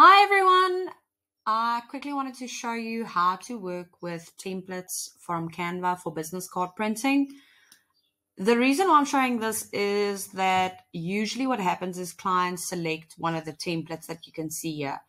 Hi everyone! I quickly wanted to show you how to work with templates from Canva for business card printing. The reason why I'm showing this is that usually what happens is clients select one of the templates that you can see here.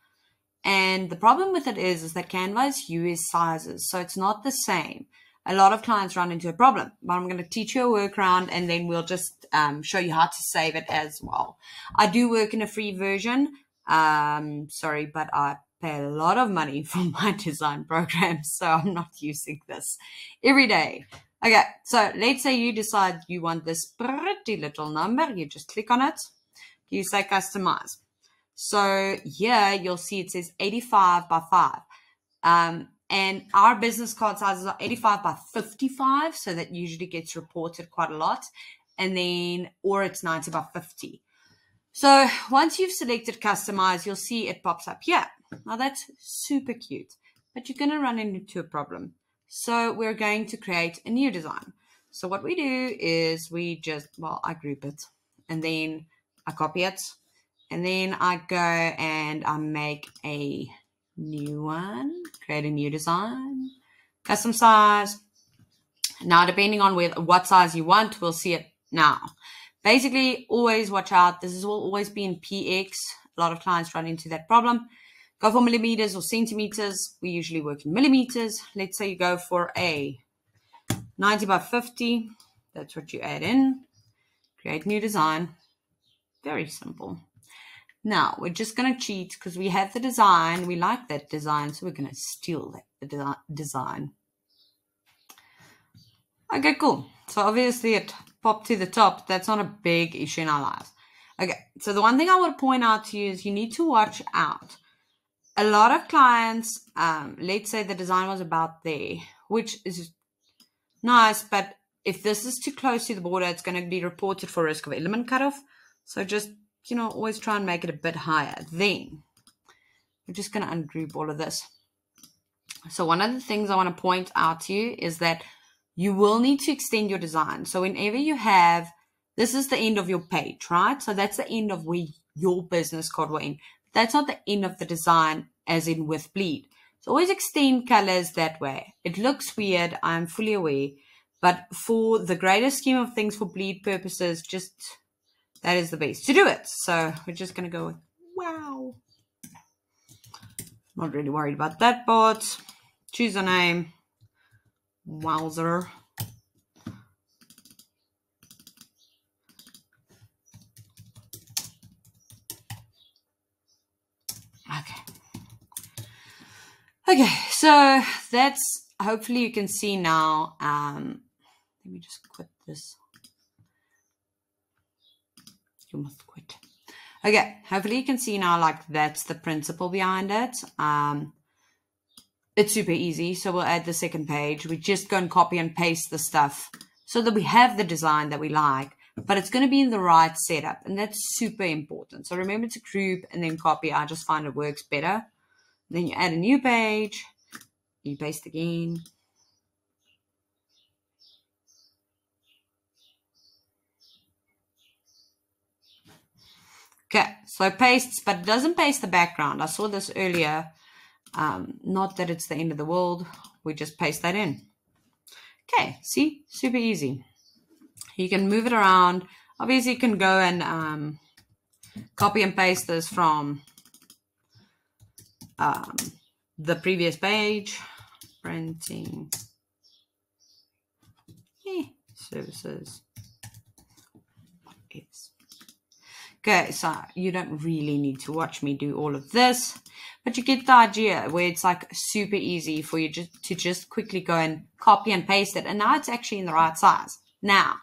And the problem with it is, is that Canva is US sizes, so it's not the same. A lot of clients run into a problem, but I'm going to teach you a workaround and then we'll just um, show you how to save it as well. I do work in a free version. Um, sorry, but I pay a lot of money for my design programs, so I'm not using this every day. Okay, so let's say you decide you want this pretty little number. You just click on it. You say customize. So here you'll see it says 85 by 5. Um, and our business card sizes are 85 by 55, so that usually gets reported quite a lot. And then, or it's 90 by 50. So once you've selected customize, you'll see it pops up here. Now that's super cute, but you're going to run into a problem. So we're going to create a new design. So what we do is we just, well, I group it and then I copy it and then I go and I make a new one, create a new design, custom size. Now, depending on where, what size you want, we'll see it now. Basically, always watch out. This will always be in PX. A lot of clients run into that problem. Go for millimeters or centimeters. We usually work in millimeters. Let's say you go for a 90 by 50. That's what you add in. Create new design. Very simple. Now, we're just going to cheat because we have the design. We like that design, so we're going to steal that design. Okay, cool. So obviously it popped to the top, that's not a big issue in our lives. Okay, so the one thing I would point out to you is you need to watch out. A lot of clients, um, let's say the design was about there, which is nice, but if this is too close to the border, it's going to be reported for risk of element cutoff. So just, you know, always try and make it a bit higher. Then we're just going to ungroup all of this. So one of the things I want to point out to you is that you will need to extend your design. So whenever you have, this is the end of your page, right? So that's the end of where your business card will end. That's not the end of the design as in with bleed. So always extend colors that way. It looks weird. I'm fully aware. But for the greater scheme of things for bleed purposes, just that is the best to do it. So we're just going to go with wow. Not really worried about that part. Choose a name. Wowzer. Okay. Okay, so that's hopefully you can see now. Um, let me just quit this. You must quit. Okay, hopefully you can see now like that's the principle behind it. Um, it's super easy. So we'll add the second page. We just go and copy and paste the stuff so that we have the design that we like, but it's going to be in the right setup. And that's super important. So remember to group and then copy. I just find it works better. Then you add a new page. You paste again. Okay, so it pastes, but it doesn't paste the background. I saw this earlier um, not that it's the end of the world. We just paste that in. Okay, see? Super easy. You can move it around. Obviously, you can go and um, copy and paste this from um, the previous page. Printing. Eh, services. Okay, so you don't really need to watch me do all of this. But you get the idea where it's like super easy for you just to just quickly go and copy and paste it. And now it's actually in the right size. Now,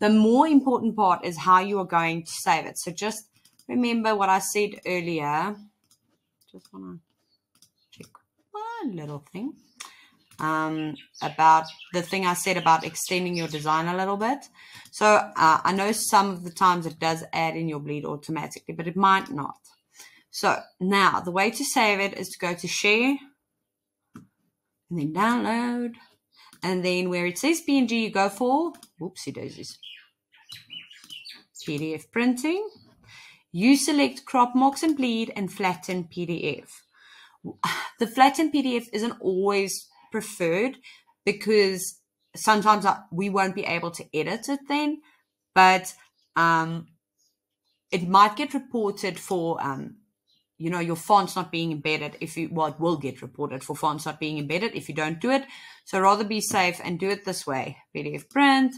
the more important part is how you are going to save it. So just remember what I said earlier. Just want to check one little thing um, about the thing I said about extending your design a little bit. So uh, I know some of the times it does add in your bleed automatically, but it might not. So now the way to save it is to go to share and then download. And then where it says PNG, you go for, whoopsie daisies, PDF printing. you select crop marks and bleed and flatten PDF. The flatten PDF isn't always preferred because sometimes we won't be able to edit it then, but um, it might get reported for um, you know your fonts not being embedded if you well it will get reported for fonts not being embedded if you don't do it so rather be safe and do it this way pdf print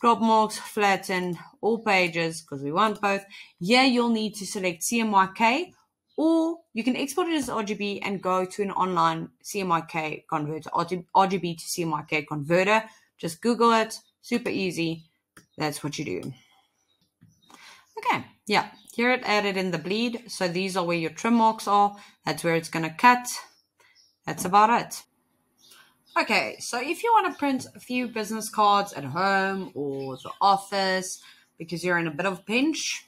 crop marks flatten all pages because we want both yeah you'll need to select cmyk or you can export it as RGB and go to an online CMYK converter, RGB to CMYK converter. Just Google it, super easy. That's what you do. Okay, yeah, here it added in the bleed. So these are where your trim marks are. That's where it's going to cut. That's about it. Okay, so if you want to print a few business cards at home or the office because you're in a bit of a pinch,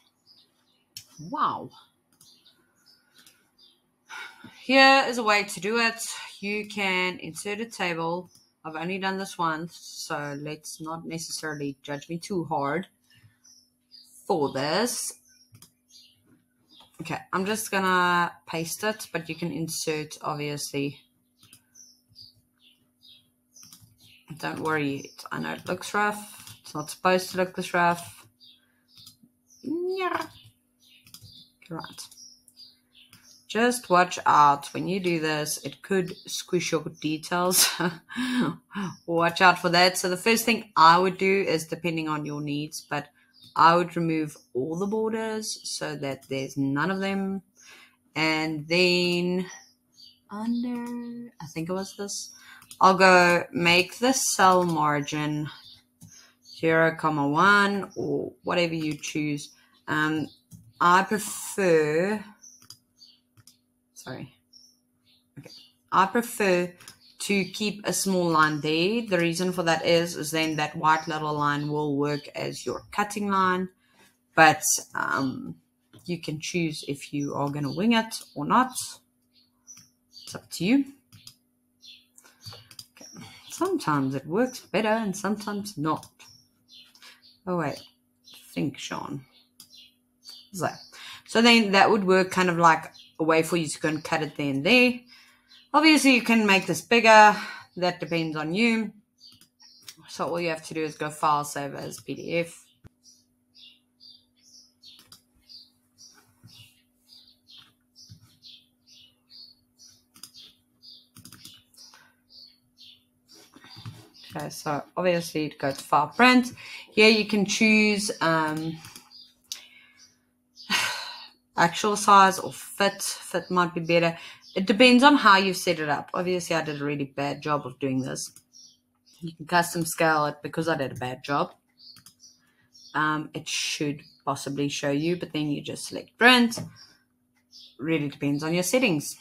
wow. Here is a way to do it. You can insert a table. I've only done this once, so let's not necessarily judge me too hard for this. Okay, I'm just gonna paste it, but you can insert obviously. Don't worry, I know it looks rough. It's not supposed to look this rough. Yeah. Right. Just watch out when you do this. It could squish your details. watch out for that. So the first thing I would do is depending on your needs, but I would remove all the borders so that there's none of them. And then under, I think it was this, I'll go make the cell margin 0, comma 1 or whatever you choose. Um, I prefer, sorry, okay, I prefer to keep a small line there. The reason for that is, is then that white little line will work as your cutting line, but um, you can choose if you are going to wing it or not. It's up to you. Okay. Sometimes it works better and sometimes not. Oh wait, think Sean. So, so then that would work kind of like a way for you to go and cut it there and there. Obviously, you can make this bigger. That depends on you. So all you have to do is go file, save as PDF. Okay, so obviously go to file print. Here you can choose um, actual size or fit. Fit might be better. It depends on how you set it up. Obviously, I did a really bad job of doing this. You can custom scale it because I did a bad job. Um, it should possibly show you, but then you just select print. Really depends on your settings.